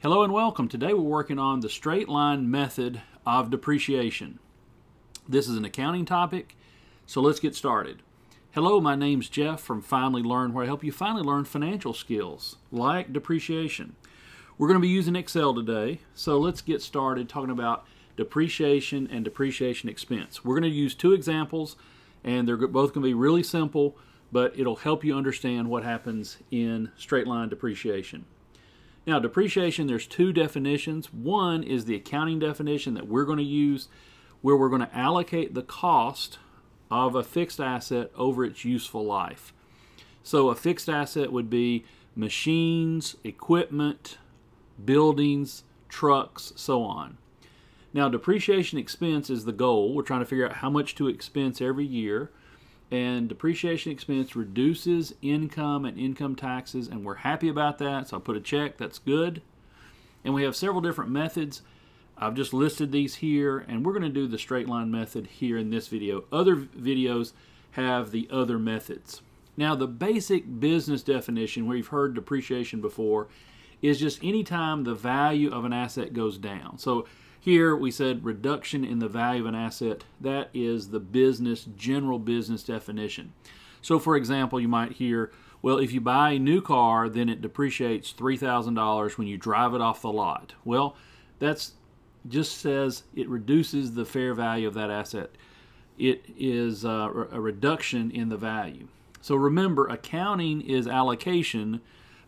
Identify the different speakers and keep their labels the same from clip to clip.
Speaker 1: Hello and welcome. Today we're working on the straight line method of depreciation. This is an accounting topic, so let's get started. Hello, my name's Jeff from Finally Learn, where I help you finally learn financial skills like depreciation. We're going to be using Excel today, so let's get started talking about depreciation and depreciation expense. We're going to use two examples, and they're both going to be really simple, but it'll help you understand what happens in straight line depreciation. Now, depreciation, there's two definitions. One is the accounting definition that we're going to use, where we're going to allocate the cost of a fixed asset over its useful life. So, a fixed asset would be machines, equipment, buildings, trucks, so on. Now, depreciation expense is the goal. We're trying to figure out how much to expense every year and depreciation expense reduces income and income taxes and we're happy about that so I'll put a check that's good. And we have several different methods. I've just listed these here and we're going to do the straight line method here in this video. Other videos have the other methods. Now the basic business definition where you've heard depreciation before is just anytime the value of an asset goes down. So here we said reduction in the value of an asset. That is the business, general business definition. So for example, you might hear, well, if you buy a new car, then it depreciates $3,000 when you drive it off the lot. Well, that's just says it reduces the fair value of that asset. It is uh, a reduction in the value. So remember, accounting is allocation,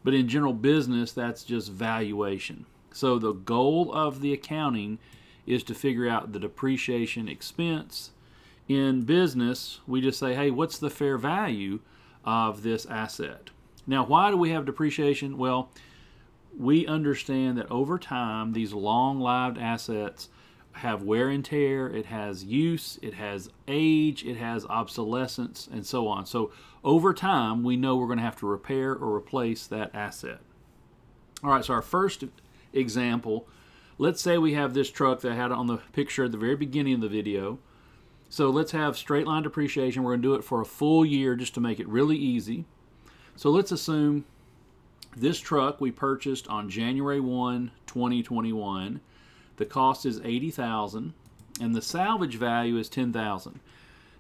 Speaker 1: but in general business, that's just valuation. So the goal of the accounting is to figure out the depreciation expense. In business, we just say, hey, what's the fair value of this asset? Now, why do we have depreciation? Well, we understand that over time, these long-lived assets have wear and tear, it has use, it has age, it has obsolescence, and so on. So over time, we know we're going to have to repair or replace that asset. All right, so our first example, let's say we have this truck that I had on the picture at the very beginning of the video. So let's have straight line depreciation. We're going to do it for a full year just to make it really easy. So let's assume this truck we purchased on January 1, 2021. The cost is 80000 and the salvage value is 10000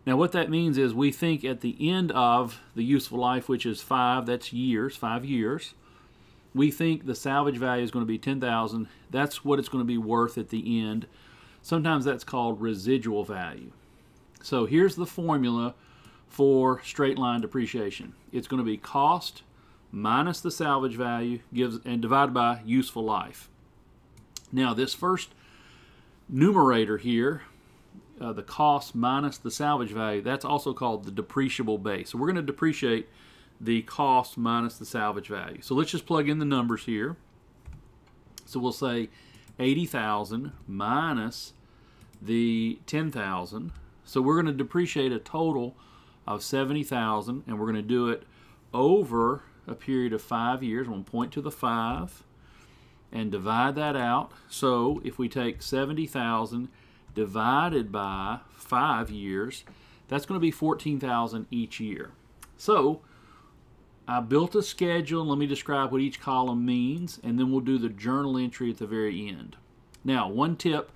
Speaker 1: Now what that means is we think at the end of the useful life, which is five, that's years, five years, we think the salvage value is going to be 10,000. That's what it's going to be worth at the end. Sometimes that's called residual value. So here's the formula for straight line depreciation. It's going to be cost minus the salvage value gives and divided by useful life. Now this first numerator here, uh, the cost minus the salvage value, that's also called the depreciable base. So we're going to depreciate the cost minus the salvage value. So let's just plug in the numbers here. So we'll say 80,000 minus the 10,000. So we're going to depreciate a total of 70,000 and we're going to do it over a period of five years. I'm going to point to the five and divide that out. So if we take 70,000 divided by five years, that's going to be 14,000 each year. So I built a schedule. And let me describe what each column means, and then we'll do the journal entry at the very end. Now, one tip,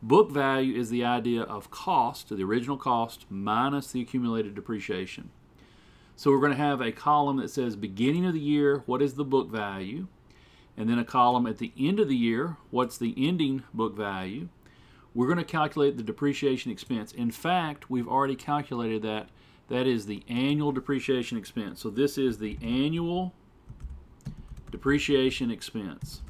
Speaker 1: book value is the idea of cost, the original cost, minus the accumulated depreciation. So we're going to have a column that says beginning of the year, what is the book value? And then a column at the end of the year, what's the ending book value? We're going to calculate the depreciation expense. In fact, we've already calculated that that is the annual depreciation expense. So this is the annual depreciation expense.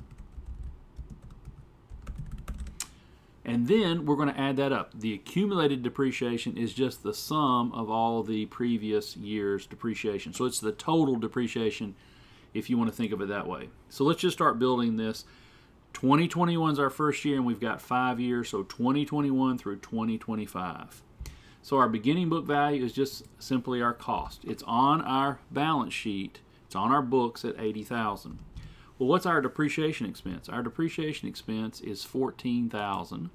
Speaker 1: And then we're going to add that up. The accumulated depreciation is just the sum of all the previous year's depreciation. So it's the total depreciation if you want to think of it that way. So let's just start building this. 2021 is our first year and we've got five years, so 2021 through 2025. So our beginning book value is just simply our cost. It's on our balance sheet. It's on our books at 80,000. Well, what's our depreciation expense? Our depreciation expense is 14,000.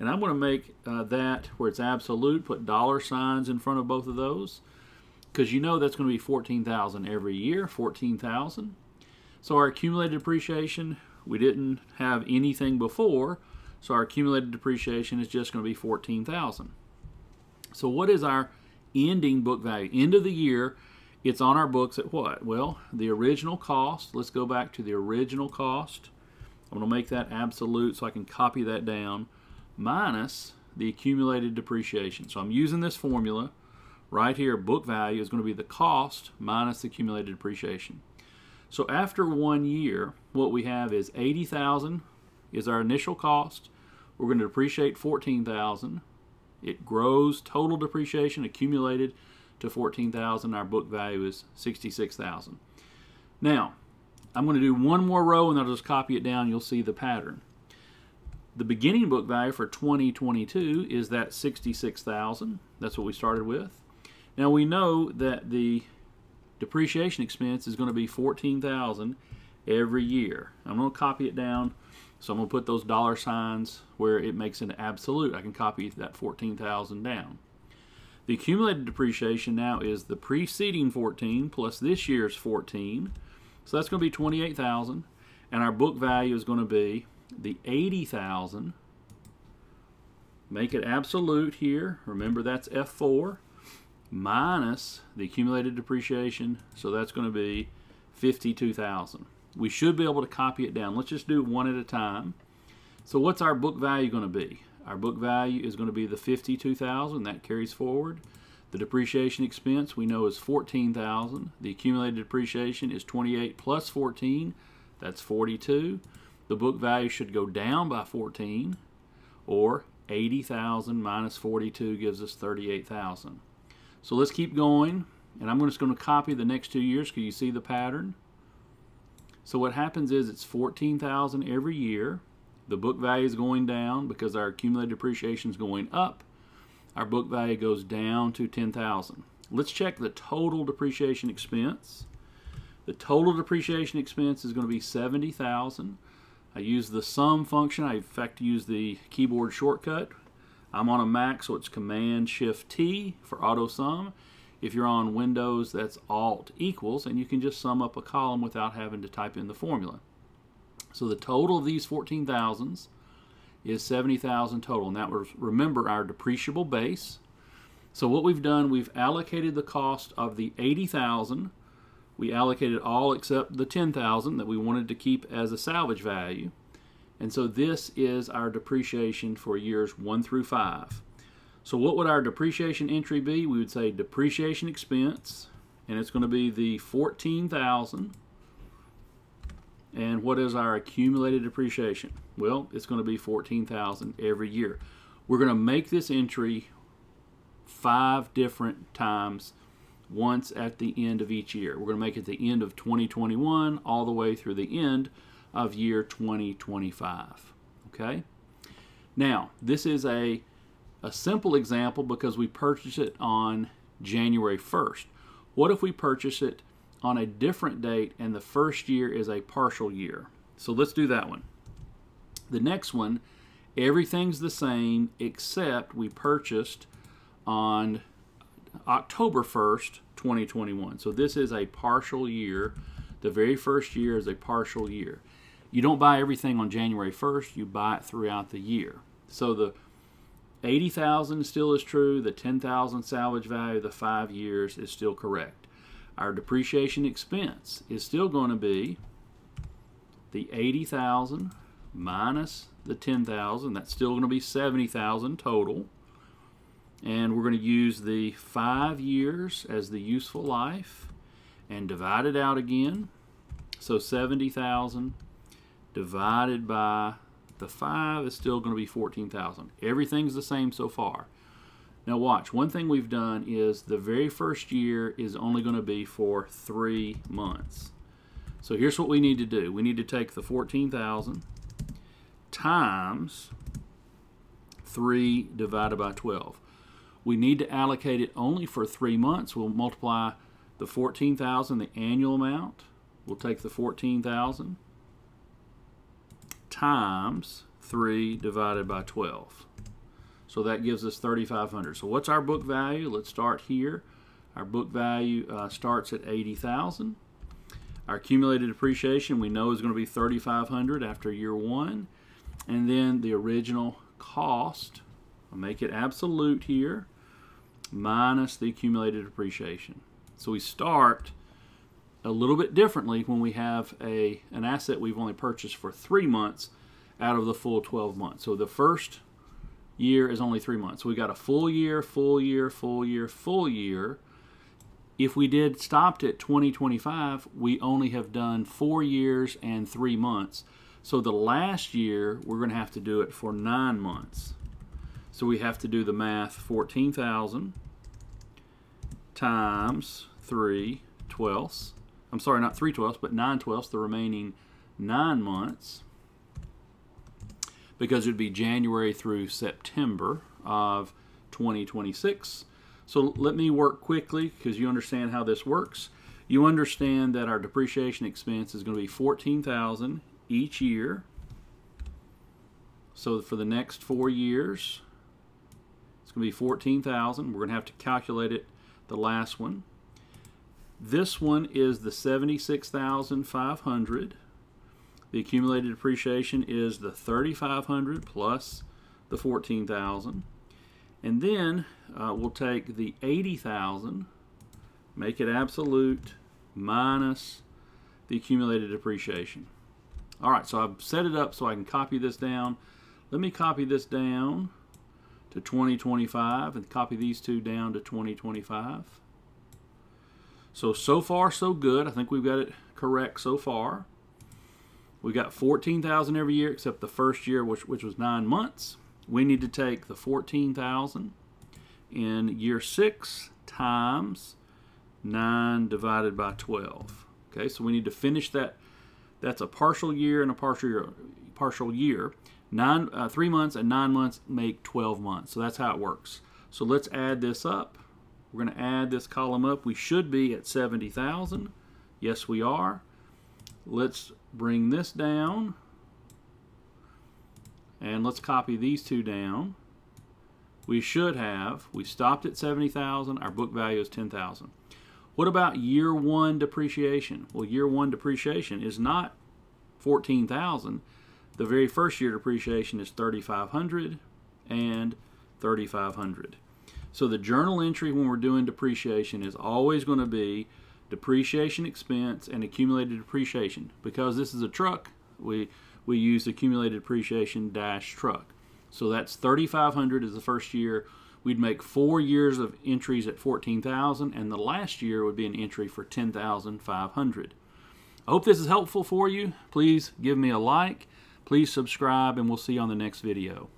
Speaker 1: And I'm going to make uh, that where it's absolute, put dollar signs in front of both of those because you know that's going to be 14,000 every year, 14,000. So our accumulated depreciation, we didn't have anything before, so our accumulated depreciation is just going to be 14,000. So what is our ending book value? End of the year, it's on our books at what? Well, the original cost, let's go back to the original cost. I'm going to make that absolute so I can copy that down, minus the accumulated depreciation. So I'm using this formula right here, book value is going to be the cost minus the accumulated depreciation. So after one year, what we have is 80,000 is our initial cost. We're going to depreciate 14,000. It grows total depreciation accumulated to 14,000. Our book value is 66,000. Now, I'm going to do one more row and I'll just copy it down. You'll see the pattern. The beginning book value for 2022 is that 66,000. That's what we started with. Now we know that the depreciation expense is going to be 14,000 every year. I'm going to copy it down. So I'm going to put those dollar signs where it makes an absolute. I can copy that 14,000 down. The accumulated depreciation now is the preceding 14 plus this year's 14. So that's going to be 28,000 and our book value is going to be the 80,000. Make it absolute here. Remember that's F4 minus the accumulated depreciation. So that's going to be 52,000. We should be able to copy it down. Let's just do one at a time. So what's our book value going to be? Our book value is going to be the 52,000. That carries forward. The depreciation expense we know is 14,000. The accumulated depreciation is 28 plus 14. That's 42. The book value should go down by 14 or 80,000 minus 42 gives us 38,000. So let's keep going. And I'm just going to copy the next two years because you see the pattern. So what happens is it's 14,000 every year. The book value is going down because our accumulated depreciation is going up. Our book value goes down to 10,000. Let's check the total depreciation expense. The total depreciation expense is going to be 70,000. I use the sum function. I in fact use the keyboard shortcut I'm on a Mac, so it's Command Shift T for auto sum. If you're on Windows, that's Alt equals, and you can just sum up a column without having to type in the formula. So the total of these 14,000s is 70,000 total, and that was, remember, our depreciable base. So what we've done, we've allocated the cost of the 80,000. We allocated all except the 10,000 that we wanted to keep as a salvage value. And so this is our depreciation for years 1 through 5. So what would our depreciation entry be? We would say depreciation expense, and it's going to be the 14,000. And what is our accumulated depreciation? Well, it's going to be 14,000 every year. We're going to make this entry five different times once at the end of each year. We're going to make it the end of 2021 all the way through the end of year 2025. Okay? Now, this is a, a simple example because we purchased it on January 1st. What if we purchase it on a different date and the first year is a partial year? So let's do that one. The next one, everything's the same except we purchased on October 1st, 2021. So this is a partial year. The very first year is a partial year. You don't buy everything on January 1st, you buy it throughout the year. So the 80,000 still is true, the 10,000 salvage value, the 5 years is still correct. Our depreciation expense is still going to be the 80,000 minus the 10,000, that's still going to be 70,000 total. And we're going to use the 5 years as the useful life and divide it out again. So 70,000 divided by the 5 is still going to be 14,000. Everything's the same so far. Now watch, one thing we've done is the very first year is only going to be for three months. So here's what we need to do. We need to take the 14,000 times 3 divided by 12. We need to allocate it only for three months. We'll multiply the 14,000, the annual amount. We'll take the 14,000 times 3 divided by 12. So that gives us 3,500. So what's our book value? Let's start here. Our book value uh, starts at 80,000. Our accumulated depreciation we know is going to be 3500 after year one. And then the original cost, I'll make it absolute here, minus the accumulated depreciation. So we start a little bit differently when we have a an asset we've only purchased for three months out of the full 12 months. So the first year is only three months. So we got a full year, full year, full year, full year. If we did stopped at 2025, we only have done four years and three months. So the last year, we're going to have to do it for nine months. So we have to do the math 14,000 times 3 twelfths. I'm sorry, not 3 twelfths, but 9 twelfths, the remaining nine months because it would be January through September of 2026. So let me work quickly because you understand how this works. You understand that our depreciation expense is going to be 14,000 each year. So for the next four years, it's going to be 14,000. We're going to have to calculate it the last one. This one is the 76,500. The accumulated depreciation is the 3,500 plus the 14,000. And then uh, we'll take the 80,000, make it absolute, minus the accumulated depreciation. All right, so I've set it up so I can copy this down. Let me copy this down to 2025 and copy these two down to 2025. So, so far so good. I think we've got it correct so far. We got 14,000 every year except the first year, which, which was nine months. We need to take the 14,000 in year six times 9 divided by 12. Okay, so we need to finish that. That's a partial year and a partial year. Partial year. Nine, uh, three months and nine months make 12 months. So that's how it works. So let's add this up. We're going to add this column up. We should be at 70,000. Yes, we are. Let's bring this down. And let's copy these two down. We should have, we stopped at 70,000, our book value is 10,000. What about year one depreciation? Well, year one depreciation is not 14,000. The very first year depreciation is 3,500 and 3,500. So the journal entry when we're doing depreciation is always going to be depreciation expense and accumulated depreciation. Because this is a truck, we, we use accumulated depreciation dash truck. So that's 3500 is the first year. We'd make four years of entries at 14,000 and the last year would be an entry for 10,500. I hope this is helpful for you. Please give me a like. Please subscribe and we'll see you on the next video.